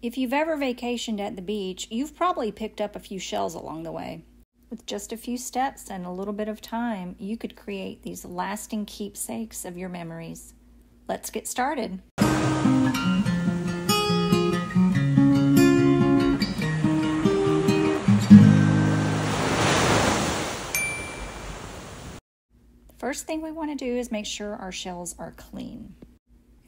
If you've ever vacationed at the beach, you've probably picked up a few shells along the way. With just a few steps and a little bit of time, you could create these lasting keepsakes of your memories. Let's get started. First thing we want to do is make sure our shells are clean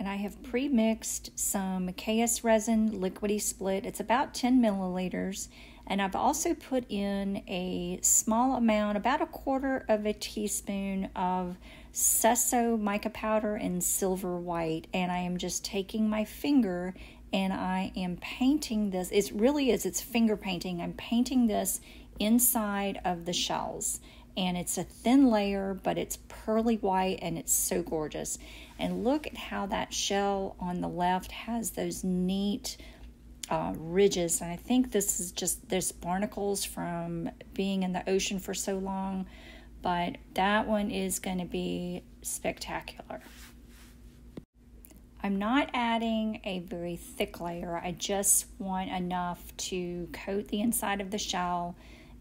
and I have pre-mixed some KS resin liquidy split. It's about 10 milliliters. And I've also put in a small amount, about a quarter of a teaspoon of Sesso mica powder in silver white. And I am just taking my finger and I am painting this. It really is, it's finger painting. I'm painting this inside of the shells. And it's a thin layer, but it's pearly white and it's so gorgeous. And look at how that shell on the left has those neat uh, ridges. And I think this is just, there's barnacles from being in the ocean for so long. But that one is going to be spectacular. I'm not adding a very thick layer. I just want enough to coat the inside of the shell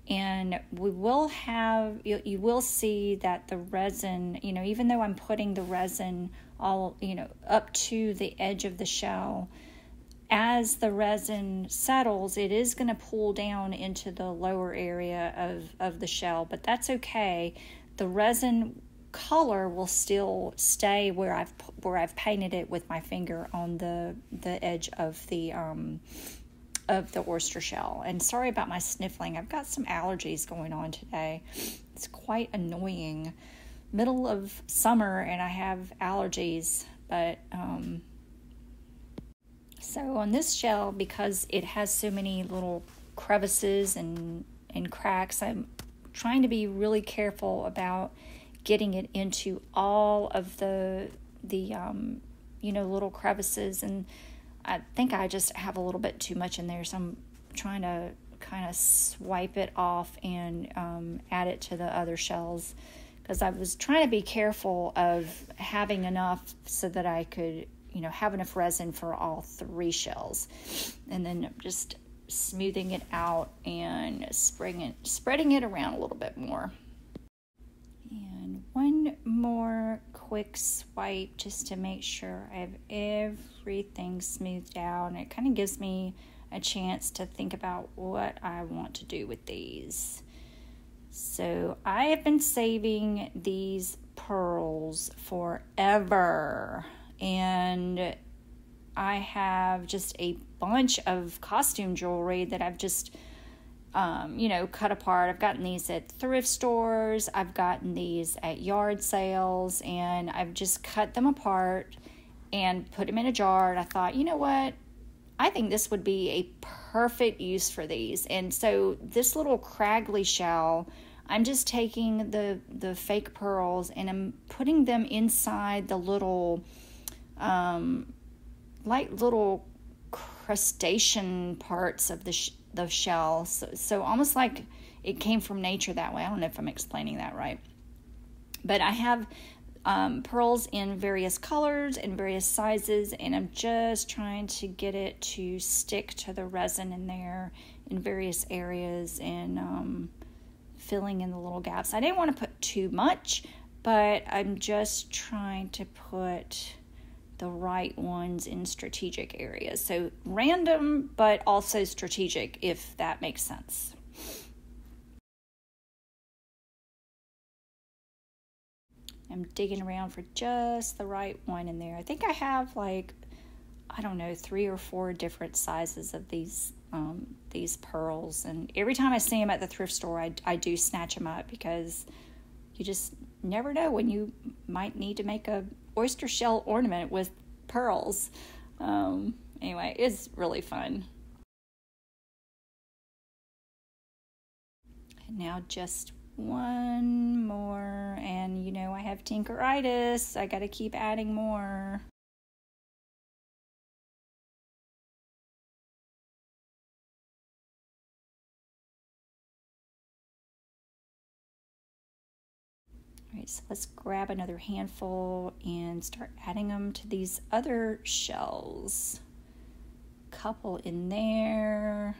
and we will have you, you will see that the resin you know even though i'm putting the resin all you know up to the edge of the shell as the resin settles it is going to pull down into the lower area of of the shell but that's okay. The resin color will still stay where I've where I've painted it with my finger on the the edge of the um, of the oyster shell. And sorry about my sniffling. I've got some allergies going on today. It's quite annoying. Middle of summer and I have allergies, but um, so on this shell because it has so many little crevices and and cracks, I'm trying to be really careful about getting it into all of the the um, you know little crevices and I think I just have a little bit too much in there, so I'm trying to kind of swipe it off and um, add it to the other shells because I was trying to be careful of having enough so that I could, you know, have enough resin for all three shells, and then just smoothing it out and spreading it, spreading it around a little bit more. And one more quick swipe just to make sure I have everything smoothed out. And it kind of gives me a chance to think about what I want to do with these. So I have been saving these pearls forever. And I have just a bunch of costume jewelry that I've just um, you know, cut apart. I've gotten these at thrift stores, I've gotten these at yard sales, and I've just cut them apart and put them in a jar. And I thought, you know what? I think this would be a perfect use for these. And so this little craggly shell, I'm just taking the the fake pearls and I'm putting them inside the little um like little crustacean parts of the sh- the shell. So, so almost like it came from nature that way. I don't know if I'm explaining that right. But I have um, pearls in various colors and various sizes, and I'm just trying to get it to stick to the resin in there in various areas and um, filling in the little gaps. I didn't want to put too much, but I'm just trying to put the right ones in strategic areas. So random, but also strategic, if that makes sense. I'm digging around for just the right one in there. I think I have like, I don't know, three or four different sizes of these um, these pearls. And every time I see them at the thrift store, I, I do snatch them up because you just never know when you might need to make a oyster shell ornament with pearls. Um, anyway, it's really fun. And now just one more, and you know, I have tinkeritis. I got to keep adding more. Right, so let's grab another handful and start adding them to these other shells. couple in there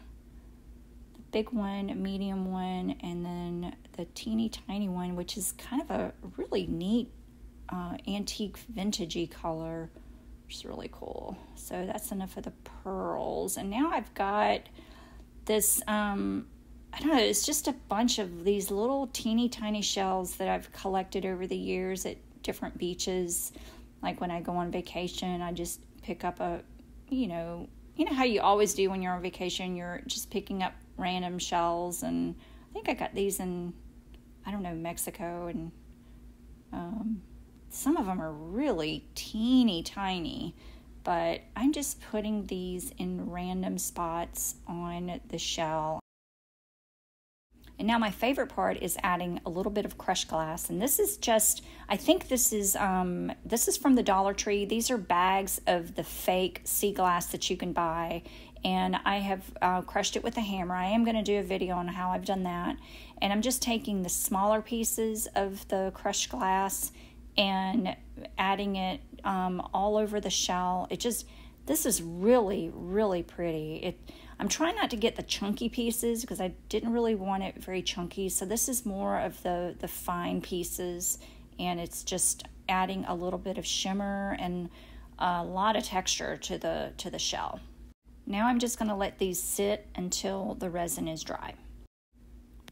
the big one, a medium one, and then the teeny tiny one, which is kind of a really neat uh, antique vintagey color, which is really cool. So that's enough of the pearls. And now I've got this, um, I don't know, it's just a bunch of these little teeny tiny shells that I've collected over the years at different beaches. Like when I go on vacation, I just pick up a, you know, you know how you always do when you're on vacation, you're just picking up random shells. And I think I got these in, I don't know, Mexico. And um, some of them are really teeny tiny. But I'm just putting these in random spots on the shell. And now my favorite part is adding a little bit of crushed glass. And this is just, I think this is um, this is from the Dollar Tree. These are bags of the fake sea glass that you can buy. And I have uh, crushed it with a hammer. I am going to do a video on how I've done that. And I'm just taking the smaller pieces of the crushed glass and adding it um, all over the shell. It just, this is really, really pretty. It I'm trying not to get the chunky pieces because I didn't really want it very chunky. So this is more of the, the fine pieces and it's just adding a little bit of shimmer and a lot of texture to the to the shell. Now I'm just going to let these sit until the resin is dry.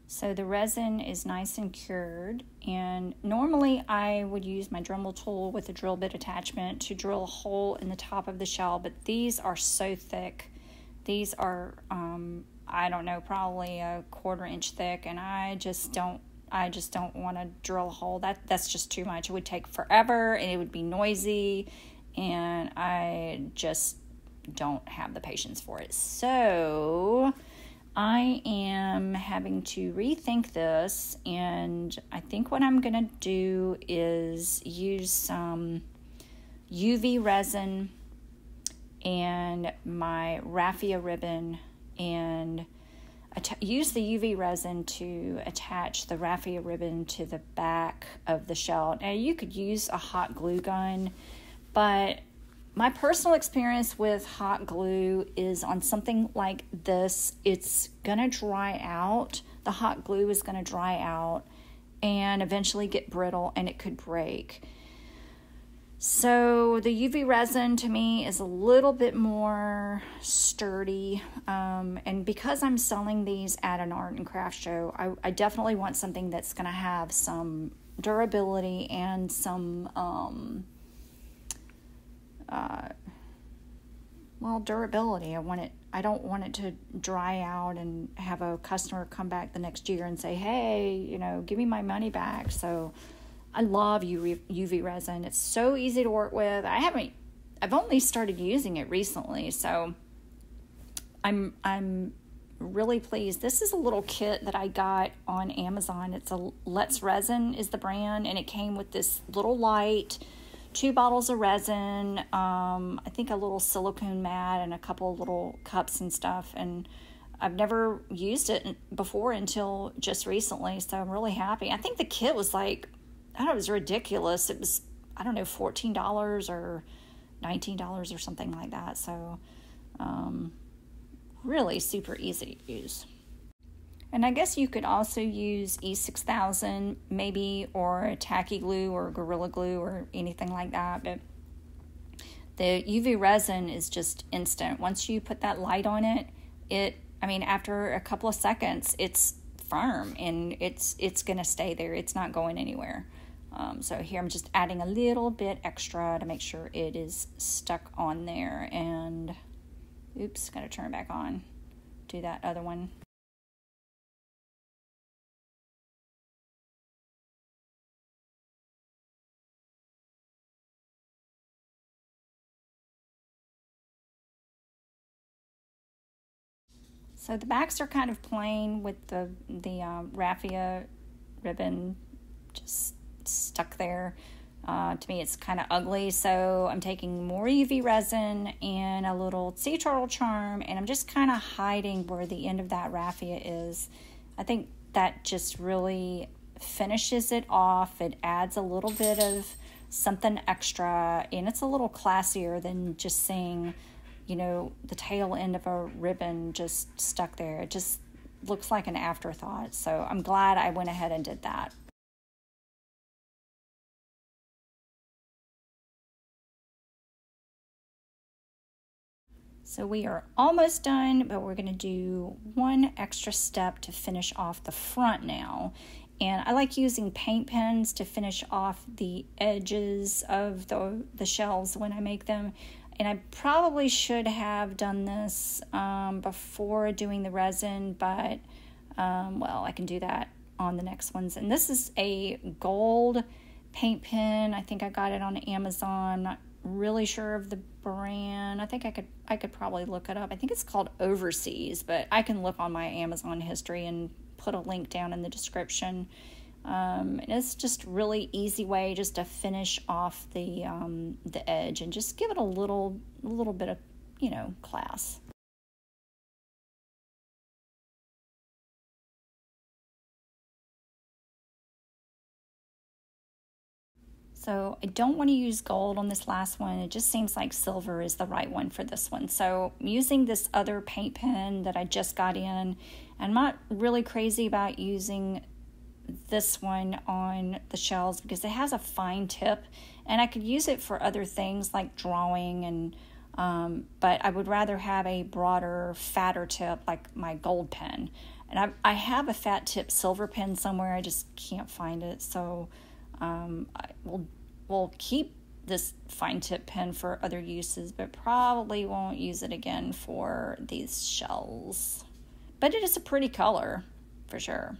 So the resin is nice and cured and normally I would use my Dremel tool with a drill bit attachment to drill a hole in the top of the shell but these are so thick these are, um, I don't know, probably a quarter inch thick, and I just don't. I just don't want to drill a hole. That that's just too much. It would take forever, and it would be noisy, and I just don't have the patience for it. So I am having to rethink this, and I think what I'm going to do is use some UV resin and my raffia ribbon and att- use the UV resin to attach the raffia ribbon to the back of the shell. Now you could use a hot glue gun, but my personal experience with hot glue is on something like this, it's gonna dry out. The hot glue is gonna dry out and eventually get brittle and it could break. So the UV resin to me is a little bit more sturdy. Um, and because I'm selling these at an art and craft show, I, I definitely want something that's going to have some durability and some, um, uh, well, durability. I want it. I don't want it to dry out and have a customer come back the next year and say, "Hey, you know, give me my money back." So I love UV resin. It's so easy to work with. I haven't I've only started using it recently, so I'm I'm really pleased. This is a little kit that I got on Amazon. It's a Let's Resin is the brand, and it came with this little light, two bottles of resin, um, I think a little silicone mat, and a couple little cups and stuff. And I've never used it before until just recently, so I'm really happy. I think the kit was like I don't know, it was ridiculous. It was, I don't know, $14 or $19 or something like that. So, um, really super easy to use. And I guess you could also use E6000 maybe or a tacky glue or Gorilla Glue or anything like that. But the UV resin is just instant. Once you put that light on it, it I mean after a couple of seconds it's firm and it's it's going to stay there. It's not going anywhere. Um, so here I'm just adding a little bit extra to make sure it is stuck on there. And oops, got to turn it back on. Do that other one. So the backs are kind of plain with the the um, raffia ribbon just stuck there. Uh, to me, it's kind of ugly, so I'm taking more UV resin and a little sea turtle charm, and I'm just kind of hiding where the end of that raffia is. I think that just really finishes it off. It adds a little bit of something extra, and it's a little classier than just seeing, you know, the tail end of a ribbon just stuck there. It just looks like an afterthought. So I'm glad I went ahead and did that. So we are almost done, but we're going to do one extra step to finish off the front now. And I like using paint pens to finish off the edges of the, the shells when I make them. And I probably should have done this um, before doing the resin, but um, well, I can do that on the next ones. And this is a gold paint pen. I think I got it on Amazon. Not really sure of the brand. I think I could I could probably look it up. I think it's called Overseas, but I can look on my Amazon history and put a link down in the description. Um, it's just really easy way just to finish off the um, the edge and just give it a little a little bit of you know class. So I don't want to use gold on this last one. It just seems like silver is the right one for this one. So I'm using this other paint pen that I just got in. I'm not really crazy about using this one on the shells because it has a fine tip and I could use it for other things like drawing and um, but I would rather have a broader, fatter tip like my gold pen. And I, I have a fat tip silver pen somewhere. I just can't find it. So um, I will will keep this fine tip pen for other uses, but probably won't use it again for these shells. But it is a pretty color for sure.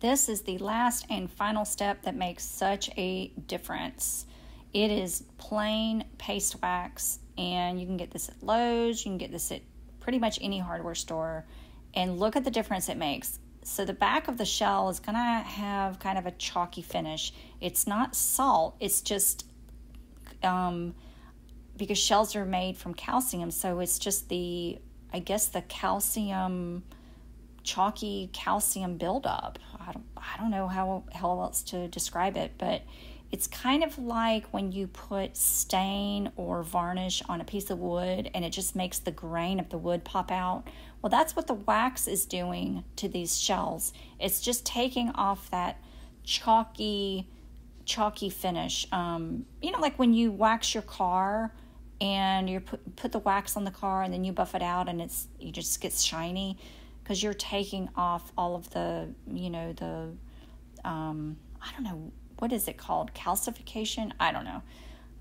This is the last and final step that makes such a difference. It is plain paste wax, and you can get this at Lowe's, you can get this at pretty much any hardware store and look at the difference it makes. So the back of the shell is going to have kind of a chalky finish. It's not salt, it's just um, because shells are made from calcium, so it's just the I guess the calcium chalky calcium buildup. I don't I don't know how how else to describe it, but it's kind of like when you put stain or varnish on a piece of wood and it just makes the grain of the wood pop out. Well, that's what the wax is doing to these shells. It's just taking off that chalky, chalky finish. Um, you know, like when you wax your car and you put put the wax on the car and then you buff it out and it's you just gets shiny because you're taking off all of the you know the um, I don't know what is it called? Calcification? I don't know.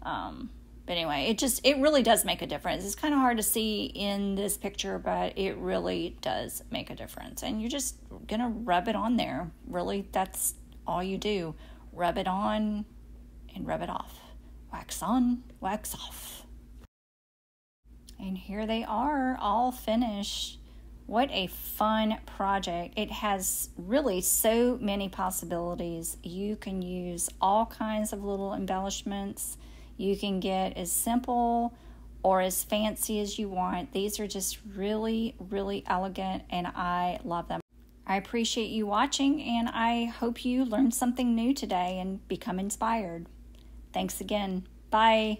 Um, but anyway it just it really does make a difference. It's kind of hard to see in this picture but it really does make a difference. And you're just gonna rub it on there. Really that's all you do. Rub it on and rub it off. Wax on wax off. And here they are all finished what a fun project. It has really so many possibilities. You can use all kinds of little embellishments. You can get as simple or as fancy as you want. These are just really, really elegant and I love them. I appreciate you watching and I hope you learned something new today and become inspired. Thanks again. Bye.